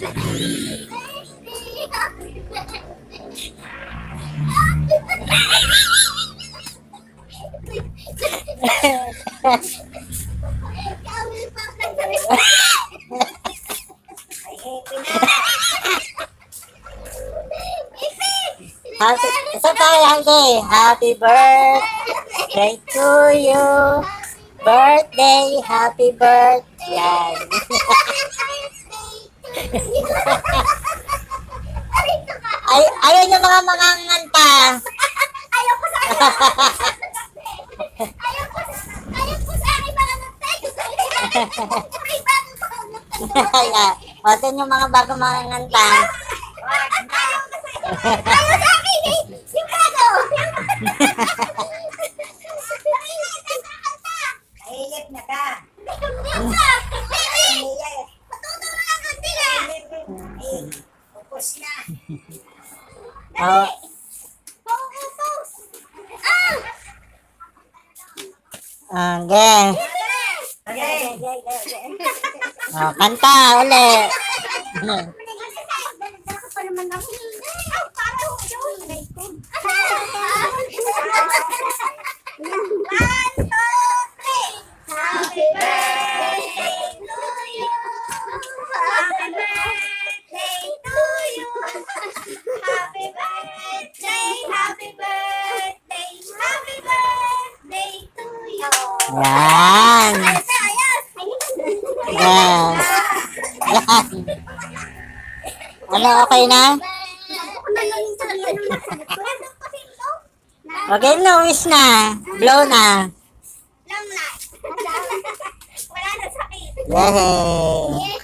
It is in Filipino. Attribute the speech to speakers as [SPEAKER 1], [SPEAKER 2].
[SPEAKER 1] Happy, isa tayo, Hanky. Happy birthday to you. Birthday, happy birthday. Ay, ayun yung mga mga nganta.
[SPEAKER 2] Ayaw ko sa akin. Ayaw ko sa ayaw ko sa akin mga nagtay. May bago pa ako nagtay.
[SPEAKER 1] Yan. Otin yung mga bago mga nganta.
[SPEAKER 2] Ayaw ko sa Ayaw sa akin eh. Yung bago.
[SPEAKER 3] Nahilip na ka.
[SPEAKER 2] Matuto
[SPEAKER 1] Oh.
[SPEAKER 2] Ah!
[SPEAKER 1] okay.
[SPEAKER 3] Okay.
[SPEAKER 1] Oh, kanta ulit.
[SPEAKER 2] Happy birthday to you.
[SPEAKER 1] Yan.
[SPEAKER 2] Ayos.
[SPEAKER 1] Yan. Yan. Ano, okay na? Okay na, wish na. Blow na.
[SPEAKER 2] Lang na. Wala na sakit.
[SPEAKER 1] Yay.
[SPEAKER 2] Yes.